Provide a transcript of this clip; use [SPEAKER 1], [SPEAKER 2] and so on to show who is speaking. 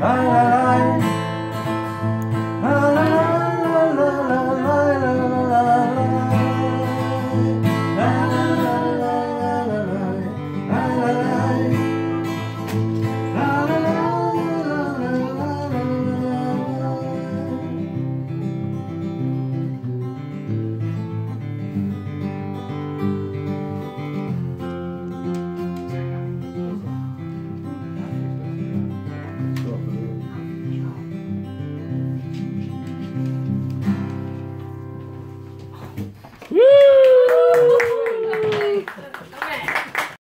[SPEAKER 1] 来。